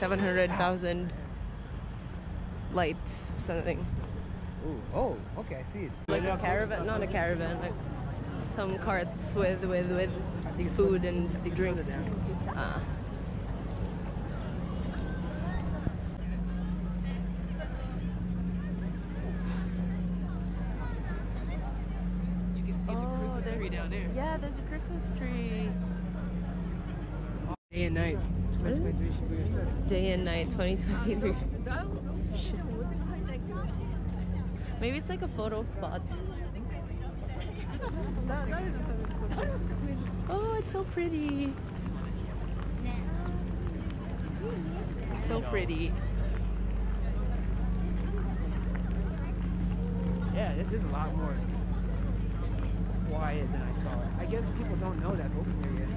has around like 700,000 lights, something. Ooh. Oh, okay, I see it. Like a caravan, not a caravan, like some carts with with with think food and I think it's drinks. further down. Ah. You can see Oh, the Christmas tree down there. Yeah, there's a Christmas tree. Day and night, 2023 Shibuya. Day and night, 2023. Maybe it's like a photo spot. Oh, it's so pretty. So pretty. Yeah, this is a lot more quiet than I thought. I guess people don't know that's open here yet.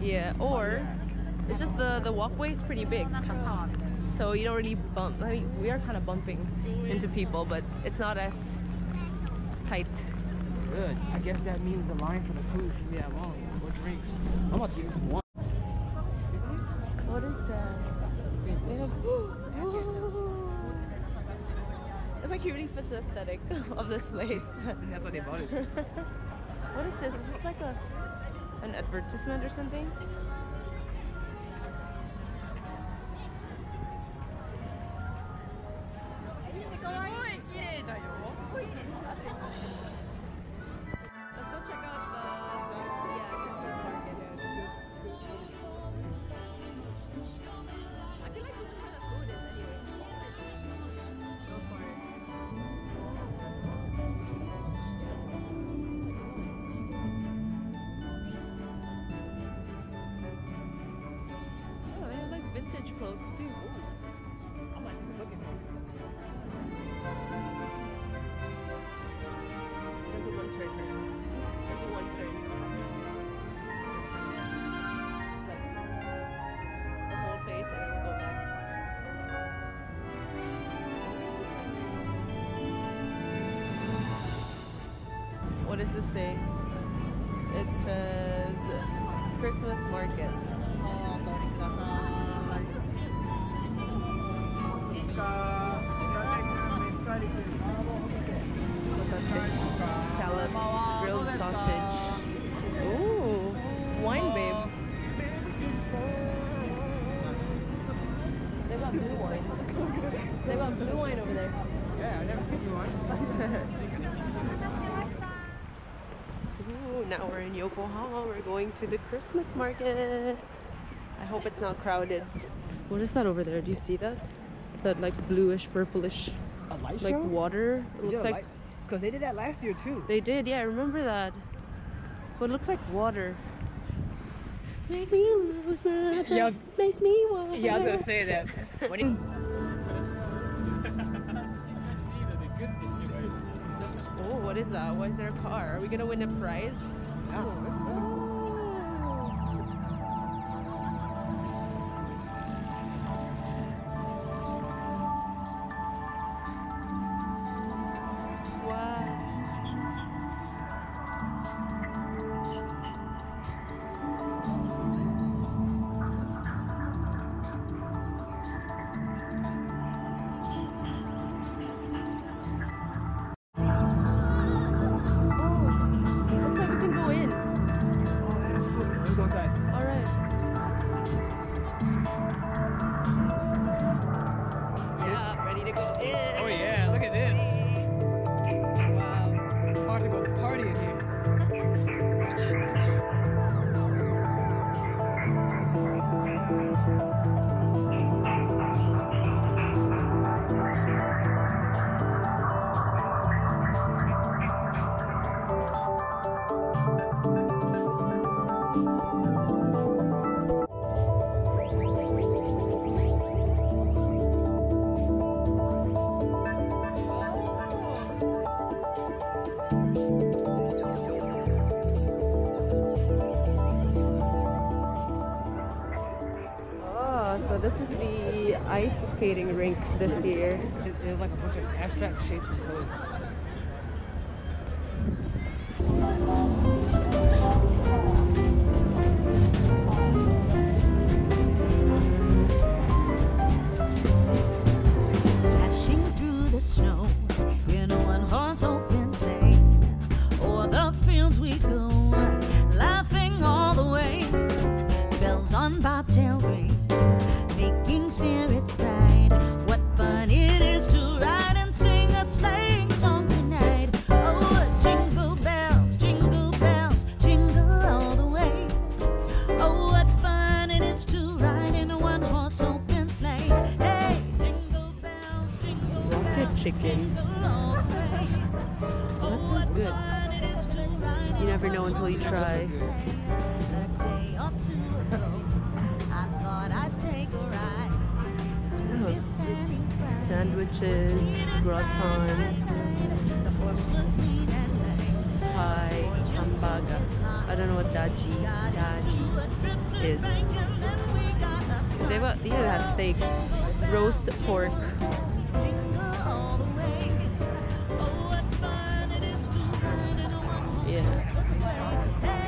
Yeah, or oh, it's just the the walkway is pretty big, so you don't really bump. I mean, we are kind of bumping into people, but it's not as tight. Good. I guess that means the line for the food should be that long. Or drinks. I'm about to get some wine. What is that? They have. It's like it really fits the aesthetic of this place. That's why they bought it. what is this? Is this like a an advertisement or something? Clothes too. I'm gonna take a look at it. There's a one turn. There's a one turn. Like the whole place and then go back. What does this say? It says Christmas market. Yokohama. We're going to the Christmas market. I hope it's not crowded. What is that over there? Do you see that? That like bluish, purplish, A light like water. It looks like Because they did that last year too. they did. Yeah, I remember that. But it looks like water. Make me lose my breath. Yeah, was- Make me want. Yeah, I was gonna say that. When he... Oh, what is that? Why is there a car? Are we gonna win a prize? Ah. Go inside. All right. Skating rink this year. It, it was like a bunch of abstract shapes and colors. Miss Fanny Bright. Sandwiches, gratons, The horse was lean and lame. pie, hamburger. I don't know what daji, daji is. They have, they steak, roast pork,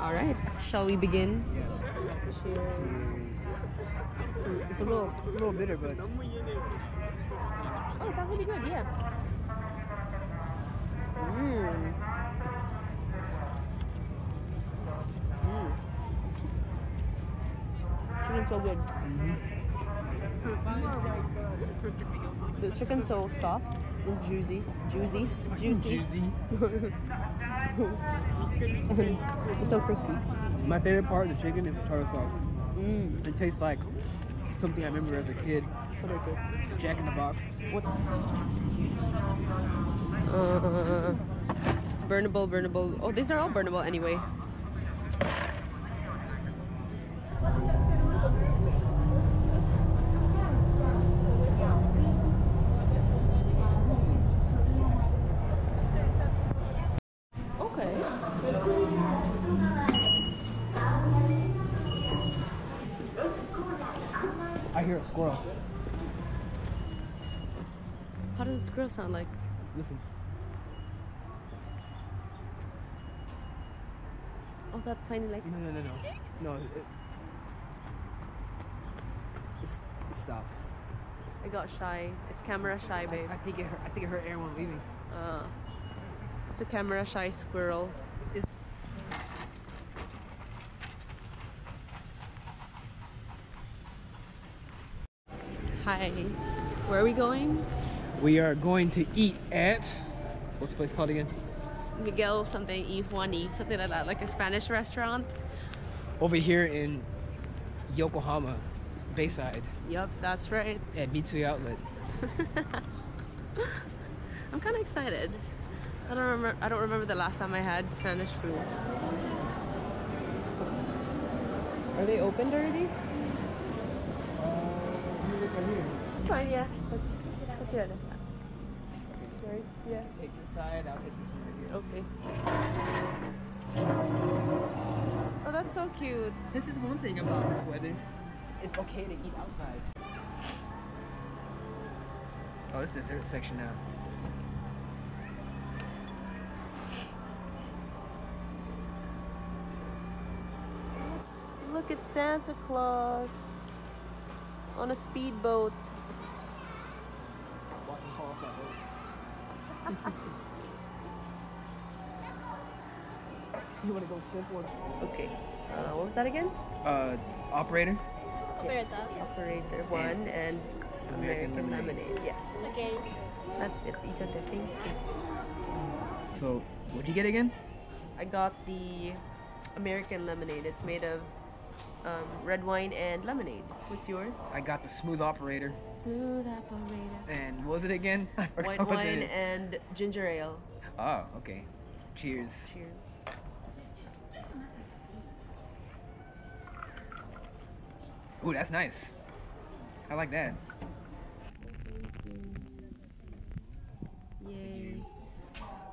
All right, shall we begin? Yes. Cheers. It's a little, it's a little bitter, but Oh, it sounds really good, yeah. Mmm. Mmm. Chicken's so good. Mm-hmm. The chicken's so soft and juicy. Juicy. Juicy. Juicy. it's so crispy. My favorite part of the chicken is the tartar sauce. Mmm. It tastes like something I remember as a kid. What is it? Jack in the Box. What? Uh, burnable, burnable. Oh, these are all burnable anyway. Okay. I hear a squirrel. How does a squirrel sound like? Listen. Oh, that tiny like. No, no, no, no. No, it, it, it stopped. I got shy. It's camera shy, babe. I think it hurt. I think it hurt everyone leaving. Uh, it's a camera shy squirrel. It's Hi. Where are we going? We are going to eat at what's the place called again? Miguel something, y Juani, something like that, like a Spanish restaurant. Over here in Yokohama, Bayside, Yup, that's right. at Mitsui Outlet. I'm kind of excited. I don't remember. I don't remember the last time I had Spanish food. Are they opened already? It's fine. Yeah. What's the other? Right. Yeah. Take this side. I'll take this one right here. Okay. Oh, that's so cute. This is one thing about this weather. It's okay to eat outside. Oh, it's dessert section now. Look at Santa Claus on a speedboat. Walking call off that boat. you want to go simple? Okay. Uh, what was that again? Uh, operator. Operator. Operator one and American American lemonade. lemonade. Yeah. Okay. That's it. Each of the things. So, what'd you get again? I got the American lemonade. It's made of um, red wine and lemonade. What's yours? I got the smooth operator. Smooth operator. And what was it again? White wine and ginger ale. Oh, okay. Cheers. Cheers. Ooh, that's nice. I like that. Yay.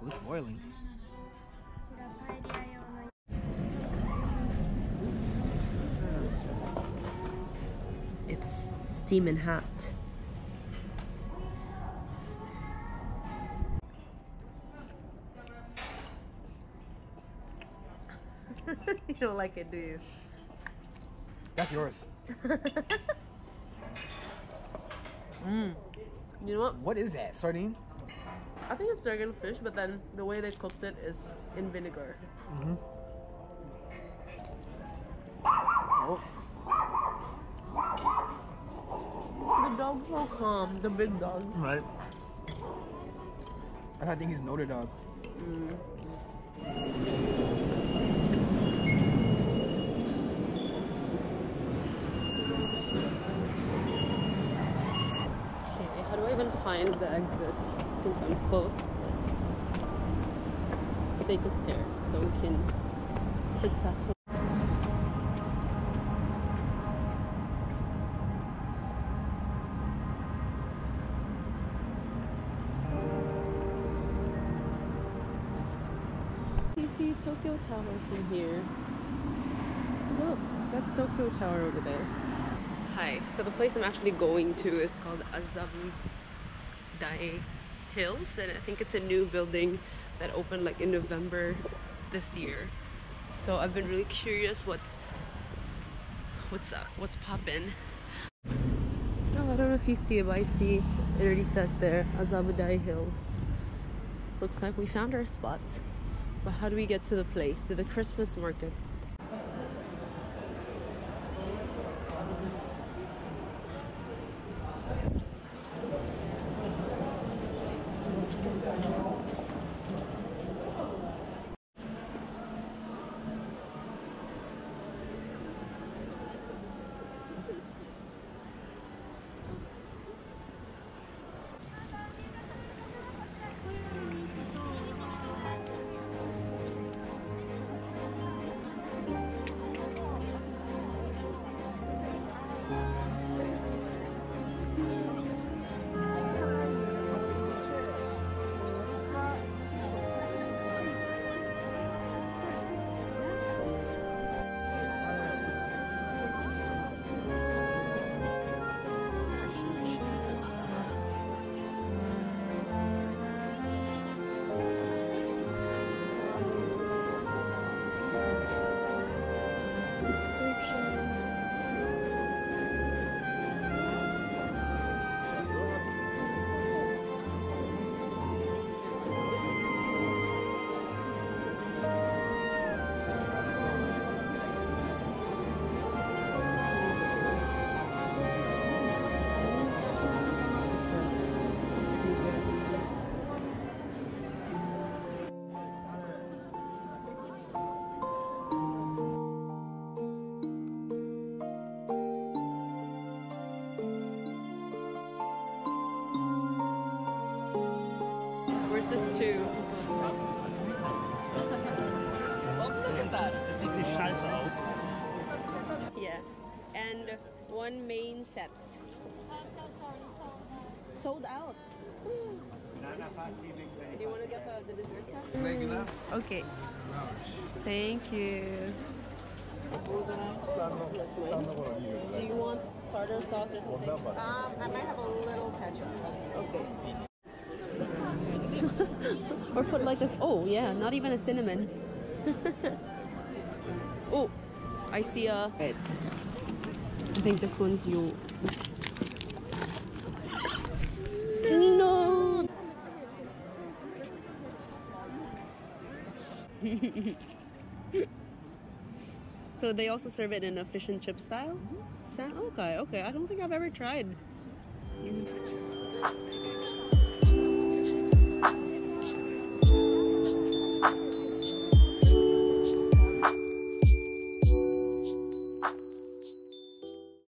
Ooh, it's boiling. Steaming hot. you don't like it, do you? That's yours. Mm. You know what? What is that? Sardine? I think it's regular fish, but then the way they cooked it is in vinegar. Oh, So calm, the big dog. right. I think he's Notre Dog. Okay, how do I even find the exit? I think I'm close, but let's take the stairs so we can successfully. Tokyo Tower from here. Look, that's Tokyo Tower over there. Hi, so the place I'm actually going to is called Azabu Dai Hills, and I think it's a new building that opened like in November this year. So I've been really curious what's what's up, what's poppin'. No, I don't know if you see it, but I see it already says there Azabudai Hills. Looks like we found our spot. But how do we get to the place, to the Christmas market? Sold out. Do you want to get the, the dessert set? Okay. Thank you. Do you want tartar sauce or something? Um, I might have a little ketchup. Okay. or put like this. Oh yeah, not even a cinnamon. oh, I see a. Wait. I think this one's you. so they also serve it in a fish and chip style. Mm-hmm. Sa- okay, okay. I don't think I've ever tried. These.